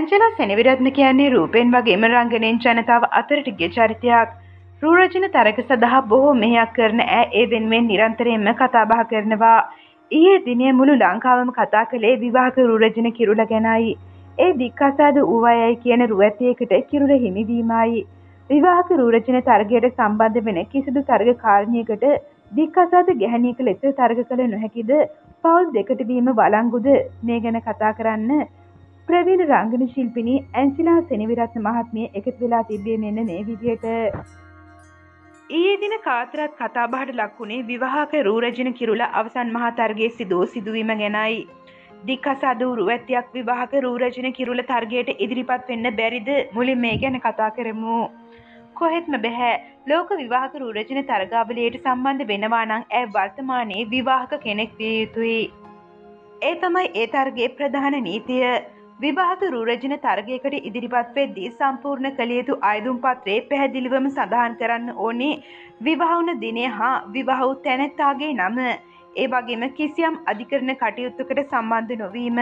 ඇංජලා සෙනවිරත්න කියන්නේ රූපෙන් වගේම රංගනයෙන් ජනතාව අතරට ගිය චරිතයක්. රූරජන තරග සඳහා බොහෝ මෙහෙයක් කරන ඈ ඒ වෙනුවෙන් නිරන්තරයෙන්ම කතාබහ කරනවා. ඊයේ දිනේ මුළු ලංකාවම කතා කළේ විවාහක රූරජන කිරුල ගැනයි. ඒ දික්කසාද වූවයයි කියන රුවැතියකට කිරුල හිමිවීමයි. විවාහක රූරජන තරගයට සම්බන්ධ වෙන කිසිදු තරග කාරණයකට දික්කසාද ගැහැණියක ලෙස තරග කළ නොහැකිද පවුල් දෙකට වීම වලංගුද මේ ගැන කතා කරන්න ප්‍රවීණ රංගන ශිල්පිනී ඇන්සිලා සෙනවිරත්න මහත්මිය එකතු වෙලා තිබේ මෙන්න මේ විදියට ඊයේ දින කාතරත් කතාබහට ලක්වුණේ විවාහක රූරජන කිරුල අවසන් මහතර්ගේ සිදුව සිදුවීම ගැනයි. දික්කසාද රුවැත්තියක් විවාහක රූරජන කිරුල තර්ගයට ඉදිරිපත් වෙන්න බැරිද මුලින් මේ ගැන කතා කරමු. කොහෙත්ම බැහැ ලෝක විවාහක රූරජන තරගාවලයට සම්බන්ධ වෙනවා නං ඇ වර්තමානයේ විවාහක කෙනෙක් විය යුතුයි. ඒ තමයි ඒ තර්ගේ ප්‍රධාන නීතිය විවාහක රූරජන තරගයකට ඉදිරිපත් වෙද්දී සම්පූර්ණ කළ යුතු අයදුම් පත්‍රයේ පැහැදිලිවම සඳහන් කරන්න ඕනේ විවාහවුන දිනය හා විවාහවු තැනැත්තාගේ නම ඒ වගේම කිසියම් අධිකරණ කටයුත්තකට සම්බන්ධ නොවීම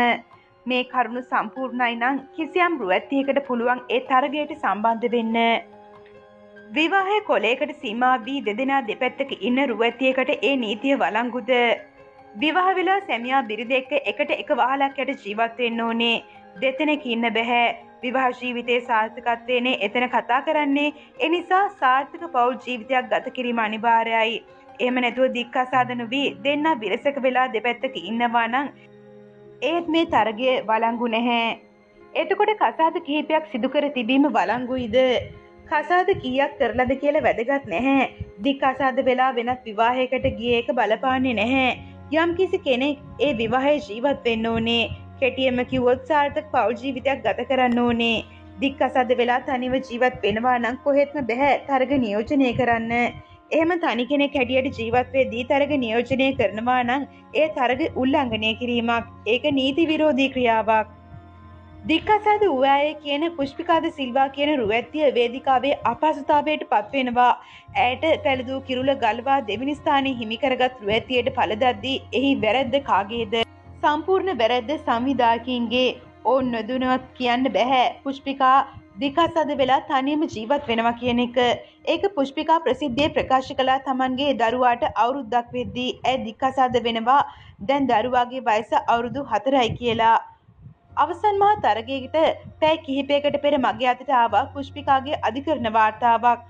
මේ කරුණු සම්පූර්ණයි නම් කිසියම් රුවැත්තියකට පුළුවන් ඒ තරගයට සම්බන්ධ වෙන්න. විවාහය කොලේකට සීමා වී දෙදෙනා දෙපැත්තක ඉන්න රුවැත්තියකට ඒ නීතිය වලංගුද. විවාහ වෙලා සැමියා බිරිඳ එක්ක එකට එක වහලක් යට ජීවත් වෙන්න ඕනේ. දෙතෙනෙක ඉන්න බැහැ විවාහ ජීවිතයේ සාර්ථකත්වයනේ එතන කතා කරන්නේ එනිසා සාර්ථක පවුල් ජීවිතයක් ගත කිරීම අනිවාර්යයි. එහෙම නැතුව දික්කසාදන වී දෙන්න විරසක වෙලා දෙපැත්තක ඉන්නවා නම් ඒත් මේ තරගය වලංගු නැහැ. එතකොට කසාද කිහිපයක් සිදුකර තිබීම වලංගුයිද? කසාද කීයක් කරලද කියලා වැදගත් නැහැ. දික් අසාද වෙලා වෙනත් විවාහයකට ගිය එක බලපාන්නේ නැහැ. යම් කිසි කෙනෙක් ඒ විවාහය ජීවත් වෙන්න ඕනේ. කෙටියම කිව්වොත් සාර්ථක පවුල් ජීවිතයක් ගත කරන්න ඕනේ. දික් අසද වෙලා තනිව ජීවත් වෙනවා නම් කොහෙත්ම බැහැ තරග නියෝජනය කරන්න. එහෙම තනි කෙනෙක් හැටියට ජීවත් වෙද්දී තරග නියෝජනය කරනවා නම් ඒ තරග උල්ලංඝනය කිරීමක්. ඒක නීති විරෝධී ක්‍රියාවක්. දික්කසාද වූඇය කියන පුෂ්පිකාද සිල්වා කියන රුවැත්තිය වේදිකාවේ අපහසුතාවයට පත්වෙනවා. ඇයට පැළදූ කිරුල ගල්වා දෙවිනි ස්ථානය හිමිකරගත් රුවැතියට පලදද්දී එහි වැරැද්ද කාගේද. සම්පූර්ණ වැරැද්ද සංවිධාකින්ගේ ඕන් නොදුනවත් කියන්න බැහැ. පුෂ්පිකා දිකසද වෙලා තනියම ජීවත් වෙනවා කියන එක. ඒක පුෂ්පිකා ප්‍රසිද්ධිය ප්‍රකාශ කලා තමන්ගේ දරුවාට අවුරුද්දක් වෙද්දී ඇ දික්කසාද වෙනවා. දැන් දරුවාගේ වයස අවුරුදු හතරයි කියලා. අවසන් මහා තරගයකට පැයි කිහිපයකට පෙර මගේ අතට ආවා පුෂ්පිකාගේ අධිකරණ වාර්තාවක්.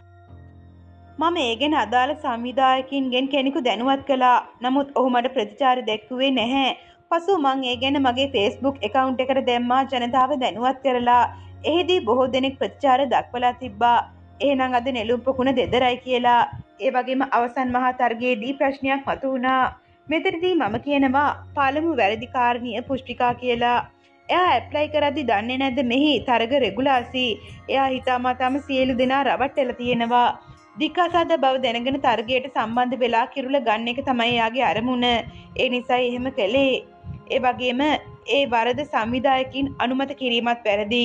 මම ඒගෙන අදාළ සංවිධායකින්ගෙන් කෙනෙකු දැනුවත් කළා. නමුත් ඔහු මට ප්‍රතිචාර දැක්වුවේ නැහැ. පසු මං ඒ ගැන මගේ ෆේස්බුක් එකකවුන්් එකට දැම්මා ජනතාව දැනුවත් කරලා. එහිදී බොහෝ දෙනෙක් ප්‍රතිචාර දක්වලා තිබ්බා. ඒනං අද නෙලුම් පොකුණ දෙදරයි කියලා. ඒ වගේම අවසන් මහා තර්ගයේදී ප්‍රශ්නයක් මතු වුණා මෙතරදී මම කියනවා පාළමු වැරදිකාරණය පුෂ්ටිකා කියලා. එයා ඇප්ලයි කරදි දන්නේ නැද මෙහි? තරග රෙගුලාසි එයා හිතාමතාම සියලු දෙනා රවට්ටල තියෙනවා. දික්කාසාද බව දැනගෙන තර්ගයට සම්බන්ධ වෙලා කිරුල ගන්න එක තමයි යාගේ අරමුණ. ඒ නිසා එහෙම කළේ. ඒ වගේම ඒ වරද සංවිධායකින් අනුමත කිරීමත් වැරදි.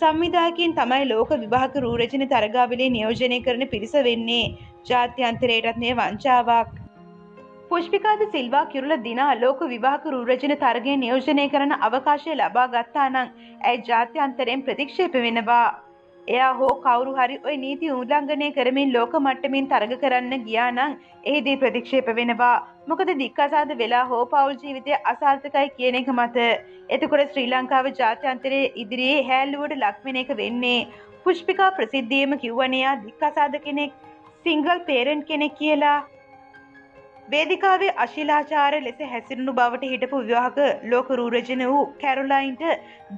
සංවිධායකින් තමයි ලෝක විභාක රූරචන තරගාවලේ නියෝජනය කරන පිරිස වෙන්නේ ජාත්‍යන්තරයටත් මේ වංචාවක්. පුෂ්පිකාද සිල්වා කිරුල දිනා ලෝක විවාහක රූරචන තරගය නියෝජනය කරන අවකාශය ලබා ගත්තා නං ඇයි ජාත්‍යන්තරයෙන් ප්‍රතික්ෂේප වෙනවා. එයා හෝ කවුරු හරි ඔය නීති උල්ලංඝනය කරමින් ලෝක මට්ටමින් තරග කරන්න ගියා නම් එහිදී ප්‍රතික්ෂේප වෙනවා. මොකද දික්කසාද වෙලා හෝ පවුල් ජීවිතය අසාර්ථකයි කියන එක මත. එතකොට ශ්‍රී ලංකාව ජාත්‍යන්තරයේ ඉදිරියේ හැල්ලුවට ලක්වෙන එක වෙන්නේ. පුෂ්පිකා ප්‍රසිද්ධියම කිව්වනයා දික්කසාද කෙනෙක් සිංගල් පේරන්් කෙනෙක් කියලා. වේදිකාවේ අශිලාචාර ලෙස හැසිරුණු බවට හිටපු විවාහක ලෝක රූරජන වූ කැරුලයින්ට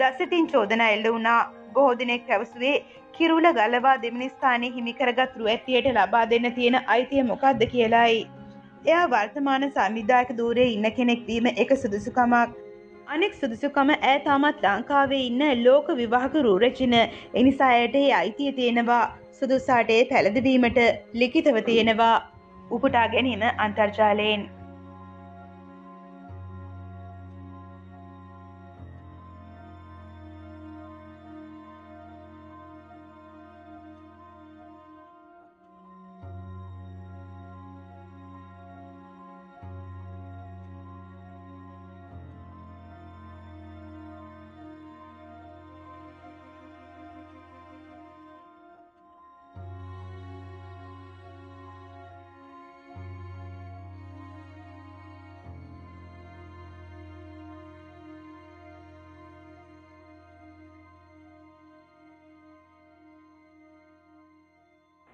දසතින් චෝදන එල්ල වුණා. බොහෝ දෙනෙක් පැවසුවේ කිරුල ගලවා දෙමිනි ස්ථානය හිමිකරගත් රුවැත්තියට ලබා දෙන්න තියෙන අයිතිය මොකක්ද කියලායි. එයා වර්තමාන සංවිධායක දූරේ ඉන්න කෙනෙක්වීම එක සුදුසුකමක්. අනෙක් සුදුසුකම ඇය තාමත් ලංකාවේ ඉන්න ලෝක විවාහක රූරචන එනිසා ඇයට අයිතිය තියෙනවා සුදුසාටේ පැළදවීමට ලිකිතව තියෙනවා උපුටා ගැනීම අන්තර්ජාලයෙන්.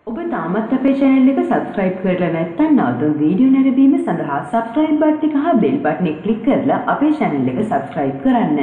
ඔබ තාමත් අපේ channel එක subscribe කරලා නැත්නම් නවතුම් වීඩියෝ නැරඹීම සඳහා subscribe බටන් එක හා bell බටන් එක click කරලා අපේ channel එක subscribe කරන්න.